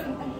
이거 가능해?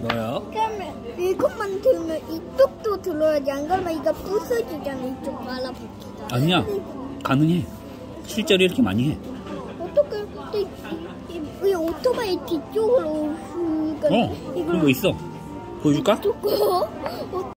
뭐요? 그러면 이것만 들면 이쪽도 들어야지 안 그러면 이거 부서지잖아 이쪽 말아붙기가 아니야. 가능해. 실제로 이렇게 많이 해. 어떻게 이, 이, 이 오토바이 뒤쪽으로 그러니까 어, 그런 거 있어. 보여줄까?